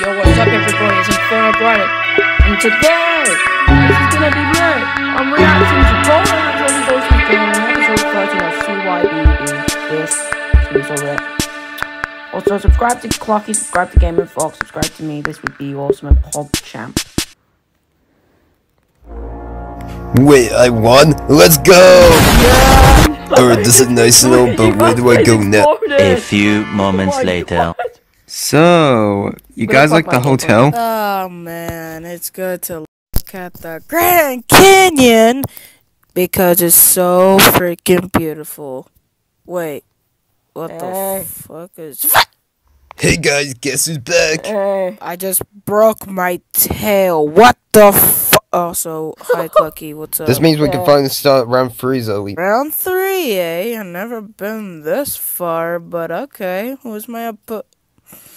Yo, what's up everybody, it's Inferno Brian, and today, this is gonna be lit. I'm reacting to Golden Action Ghost Game in episode 13 of CYBB This is gonna lit. Also, subscribe to Clucky, subscribe to Gamer Fox, subscribe to me, this would be awesome, and PogChamp. Wait, I won? Let's go! Or this is nice and all, but where do I go now? A few moments Oh later. God. So, you Wait, guys like the hotel? Oh man, it's good to look at the Grand Canyon because it's so freaking beautiful. Wait, what Hey. the fuck is? Hey guys, guess who's back? Hey, I just broke my tail. What the fu- Also, hi Clucky, what's up? This means we can finally start round three, Zoe. Round three, eh? I've never been this far, but okay. Who's my up?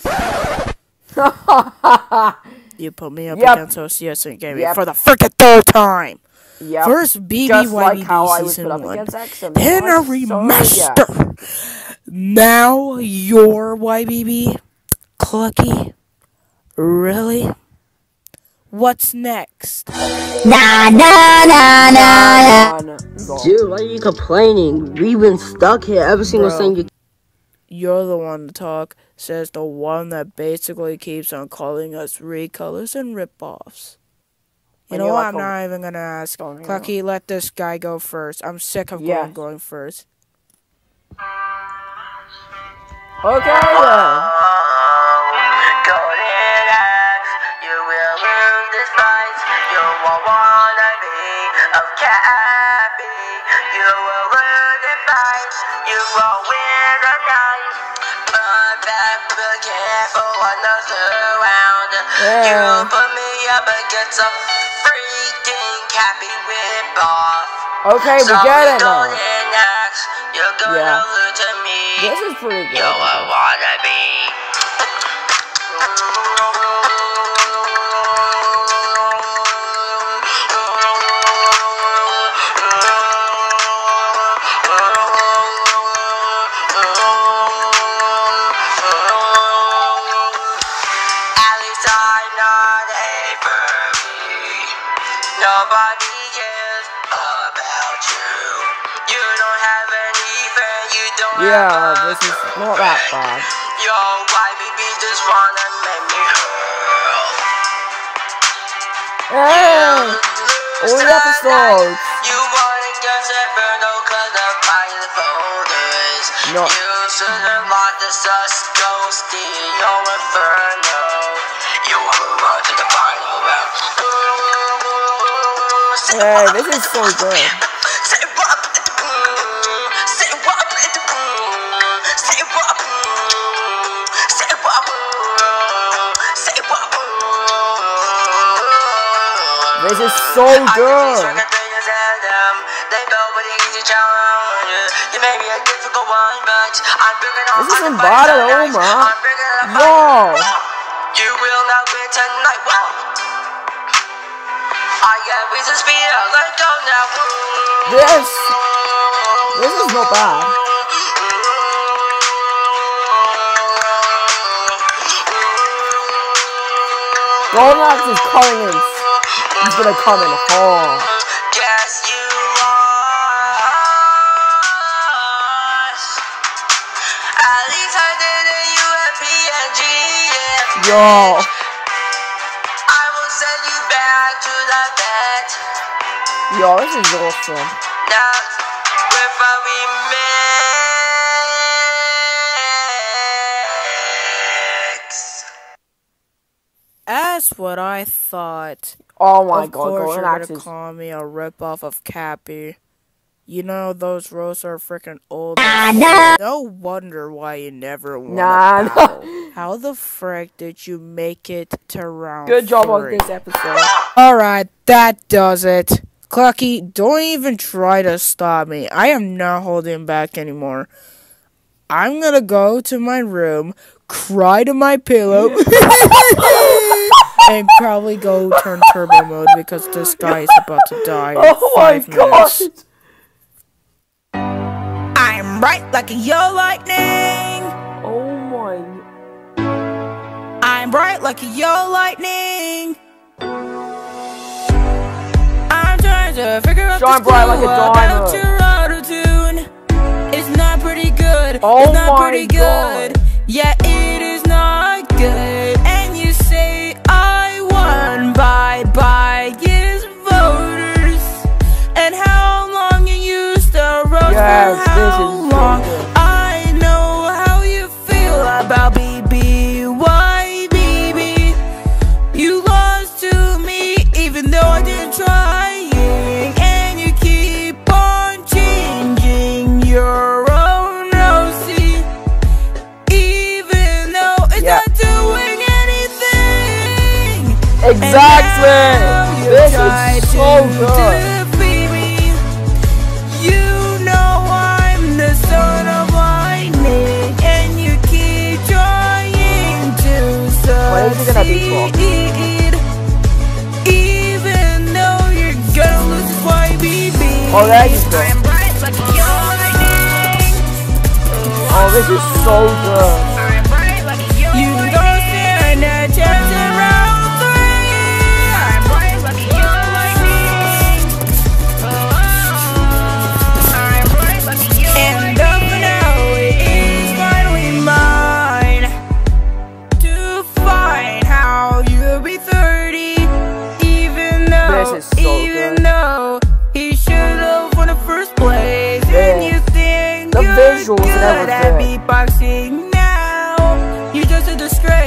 you put me up Yep. against OCS and Gaming Yep. for the freaking third time. yep, First BBYBB just like how I was season put up one. Then a What? So, yeah. remaster. Now your YBB, Clucky. Really? What's next? On Golf. Dude, why are you complaining? We've been stuck here every single Bro. thing you You're the one to talk. Says the one that basically keeps on calling us recolors and ripoffs. You know what? like I'm not even gonna ask. Oh, Don't Clucky, let this guy go first. I'm sick of Yes. going going first. Okay then. Golden axe, fight. You won't win the night. But back again for another round. Yeah. You put me up against a freaking cappy whip off. Okay, we get it now. Gonna Yeah. to. This is pretty You good. will wanna be. Nobody cares about you. You don't have any friend. You don't Yeah, this is not that bad. Yo, why baby just wanna make me hurl? Hey! All the episodes. You wanna get inferno oh, cause the fire folders. No. You shouldn't want the sus ghosty, yo inferno. Hey, this is so good. This is so good. This isn't bad at all, man. Whoa. You will not win tonight. Whoa. I got reasons for you. Let go now. This, this is not bad. Axe is coming in. He's gonna come in hard. Guess you lost. At least I did a UFPNG. Yo. Yo, this is awesome. Now, with a remix. That's what I thought. Oh my of god, course Golden you're Axe gonna is. call me a ripoff of Cappy. You know those roasts are freaking old. Ah, no wonder why you never won Nah, no. How the frick did you make it to round Good job on this episode. Alright, that does it. Clucky, don't even try to stop me. I am not holding back anymore. I'm gonna go to my room, cry to my pillow, and probably go turn turbo mode because this guy is about to die in Oh my five god. minutes. I'm bright like a yo lightning. Oh my. I'm bright like a yellow lightning. Oh to figure out Shine bright like a diamond. your auto-tune. It's not pretty good. Oh it's not my pretty God. good. Yeah, there you go. I'm bright like your lightning. Oh, this is so good.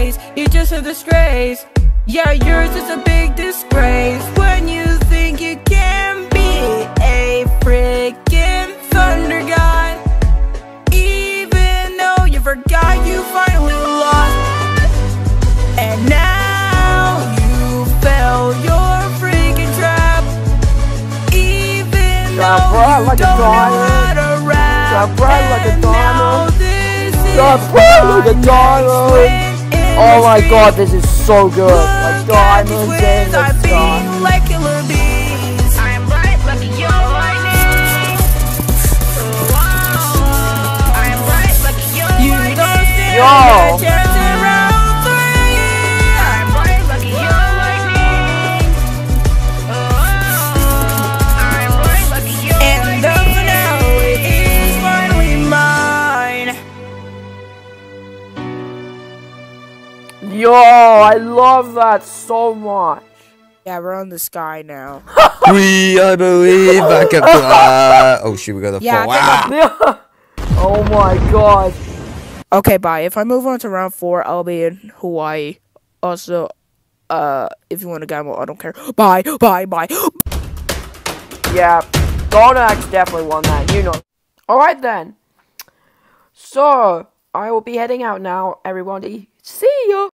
Disgrace. You're just a disgrace. Yeah, yours is a big disgrace when you think you can be a freaking thunder god Even though you forgot you finally lost And now you fell your freaking trap Even though you like don't know how to rap. Like a diamond. now this is Shine bright like a diamond. Next win in Oh my street. god, this is so good. Like Look at these diamonds in wins the I've sky. been Yo, I love that so much. Yeah, we're on the sky now. We, I believe I can fly. Oh shit, we got a Yeah, fall. Ah! oh my god. Okay, bye. If I move on to round four, I'll be in Hawaii. Also, uh, if you want to gamble, I don't care. Bye, bye, bye. Yeah, Gonax definitely won that, you know. Alright then. So, I will be heading out now, everybody. See ya!